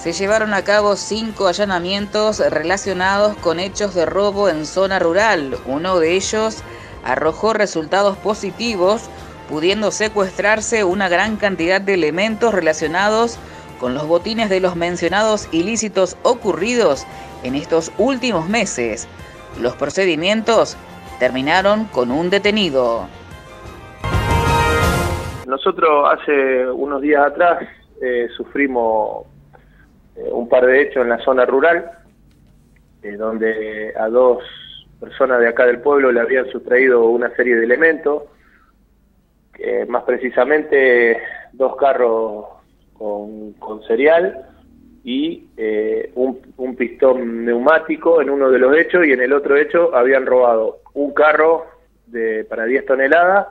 se llevaron a cabo cinco allanamientos relacionados con hechos de robo en zona rural. Uno de ellos arrojó resultados positivos, pudiendo secuestrarse una gran cantidad de elementos relacionados con los botines de los mencionados ilícitos ocurridos en estos últimos meses. Los procedimientos terminaron con un detenido. Nosotros hace unos días atrás eh, sufrimos un par de hechos en la zona rural, eh, donde a dos personas de acá del pueblo le habían sustraído una serie de elementos, más precisamente dos carros con, cereal y eh, un, pistón neumático en uno de los hechos y en el otro hecho habían robado un carro de, para 10 toneladas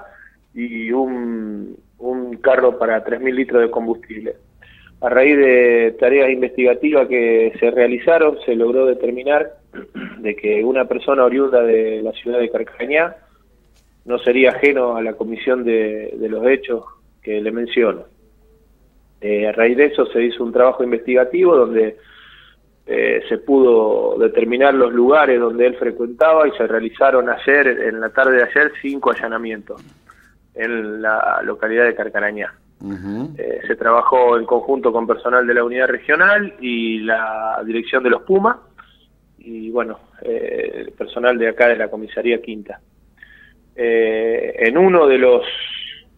y un, un carro para 3.000 litros de combustible. A raíz de tareas investigativas que se realizaron, se logró determinar de que una persona oriunda de la ciudad de Carcañá no sería ajeno a la comisión de, los hechos que le menciono. Eh, a raíz de eso se hizo un trabajo investigativo donde eh, se pudo determinar los lugares donde él frecuentaba y se realizaron ayer, en la tarde de ayer, cinco allanamientos en la localidad de Carcarañá. Eh, se trabajó en conjunto con personal de la unidad regional y la dirección de los Pumas y bueno, eh, personal de acá de la comisaría quinta. Eh, en uno de los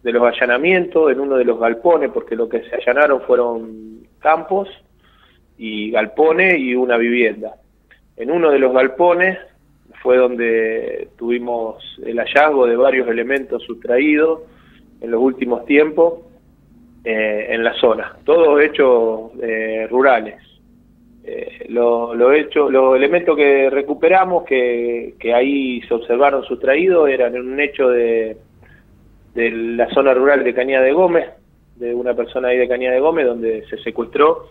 de los allanamientos, en uno de los galpones, porque lo que se allanaron fueron campos y galpones y una vivienda. En uno de los galpones fue donde tuvimos el hallazgo de varios elementos sustraídos en los últimos tiempos eh, en la zona, todos hechos eh, rurales. Eh, lo, hecho, los elementos que recuperamos, que, que ahí se observaron sustraídos, eran un hecho de, de la zona rural de Cañada de Gómez, de una persona ahí de Cañada de Gómez, donde se secuestró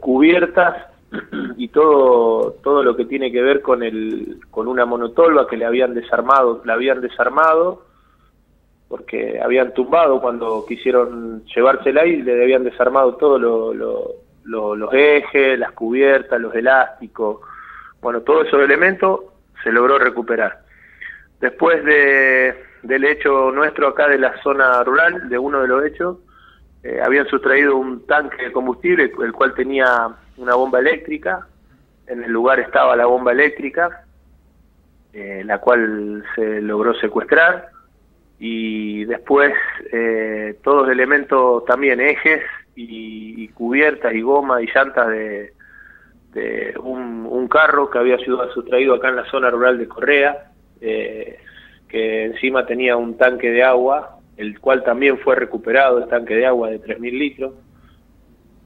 cubiertas y todo todo lo que tiene que ver con el con una monotolva que le habían desarmado la habían desarmado porque habían tumbado cuando quisieron llevársela y le habían desarmado todos los ejes, las cubiertas, los elásticos, bueno, todos esos elementos se logró recuperar. Después de, del hecho nuestro acá de la zona rural, de uno de los hechos, eh, habían sustraído un tanque de combustible, el cual tenía una bomba eléctrica, en el lugar estaba la bomba eléctrica, eh, la cual se logró secuestrar, y después eh, todos elementos también ejes y, cubiertas y goma y llantas de, un, carro que había sido sustraído acá en la zona rural de Correa eh, que encima tenía un tanque de agua el cual también fue recuperado el tanque de agua de 3.000 litros.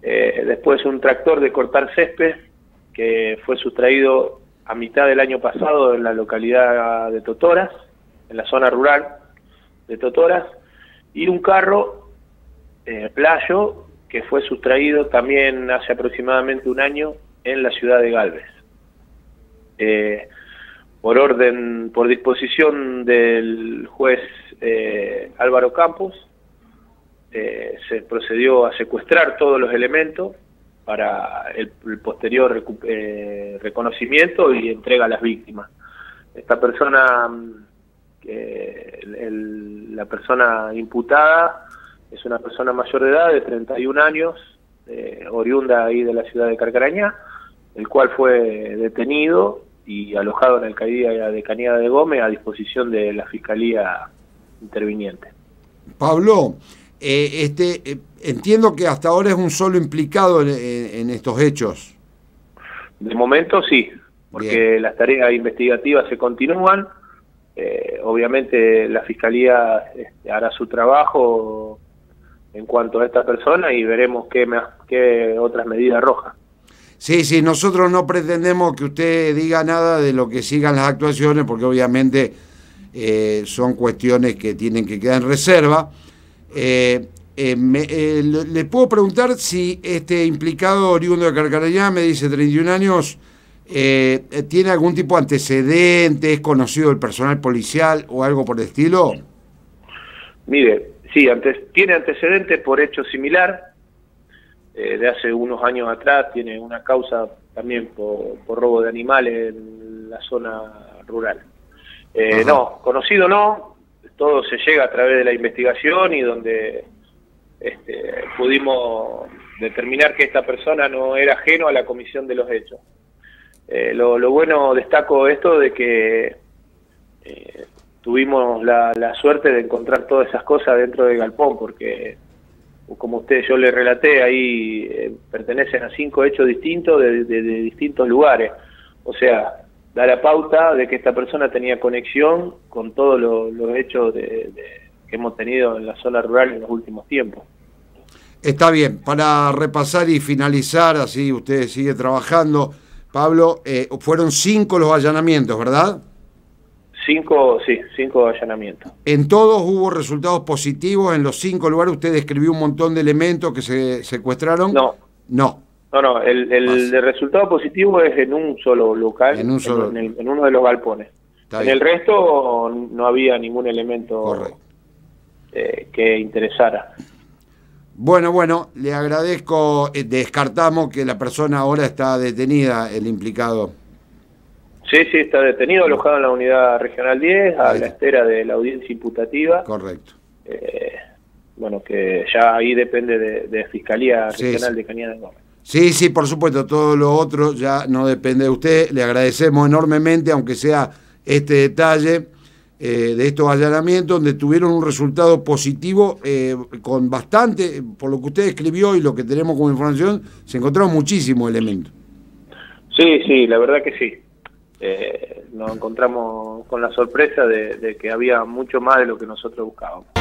Eh, después un tractor de cortar césped que fue sustraído a mitad del año pasado en la localidad de Totoras en la zona rural de Totoras, y un carro eh, playo que fue sustraído también hace aproximadamente un año en la ciudad de Galvez. Eh, por orden, por disposición del juez eh, Álvaro Campos, se procedió a secuestrar todos los elementos para el, posterior reconocimiento y entrega a las víctimas. Esta persona que la persona imputada es una persona mayor de edad de 31 años, eh, oriunda ahí de la ciudad de Carcarañá, el cual fue detenido y alojado en el caída de Cañada de Gómez a disposición de la Fiscalía interviniente. Pablo, eh, este, eh, entiendo que hasta ahora es un solo implicado en, estos hechos. De momento sí, porque las tareas investigativas se continúan eh, obviamente la Fiscalía este, hará su trabajo en cuanto a esta persona y veremos qué, otras medidas rojas. Sí, sí, nosotros no pretendemos que usted diga nada de lo que sigan las actuaciones, porque obviamente eh, son cuestiones que tienen que quedar en reserva. Eh, le, puedo preguntar si este implicado oriundo de Carcarañá, me dice 31 años, eh, ¿tiene algún tipo de antecedente? ¿Es conocido el personal policial o algo por el estilo? Mire, sí, antes, tiene antecedentes por hecho similar. eh, de hace unos años atrás, tiene una causa también por, robo de animales en la zona rural. Eh, no, conocido no, todo se llega a través de la investigación y donde este, pudimos determinar que esta persona no era ajeno a la comisión de los hechos. Eh, lo, bueno, destaco esto de que eh, tuvimos la, suerte de encontrar todas esas cosas dentro del galpón, porque como usted yo le relaté, ahí eh, pertenecen a cinco hechos distintos de, distintos lugares. O sea, da la pauta de que esta persona tenía conexión con todos los hechos que hemos tenido en la zona rural en los últimos tiempos. Está bien, para repasar y finalizar, así usted sigue trabajando, Pablo, eh, fueron cinco los allanamientos, ¿verdad? Cinco, sí, cinco allanamientos. ¿En todos hubo resultados positivos? ¿En los cinco lugares usted describió un montón de elementos que se secuestraron? No. No. No, no, el, resultado positivo es en un solo local, en, un solo... en, uno de los galpones. en el resto no había ningún elemento eh, que interesara. Bueno, bueno, le agradezco. Eh, descartamos que la persona ahora está detenida, el implicado. Sí, sí, está detenido, alojado en la unidad regional 10, a la espera de la audiencia imputativa. Correcto. Eh, bueno, que ya ahí depende de, Fiscalía Regional de Cañada de Gómez. Sí, sí, por supuesto, todo lo otro ya no depende de usted. Le agradecemos enormemente, aunque sea este detalle. Eh, de estos allanamientos, donde tuvieron un resultado positivo eh, con bastante, por lo que usted escribió y lo que tenemos como información, se encontraron muchísimos elementos. Sí, sí, la verdad que sí. Eh, nos encontramos con la sorpresa de que había mucho más de lo que nosotros buscábamos.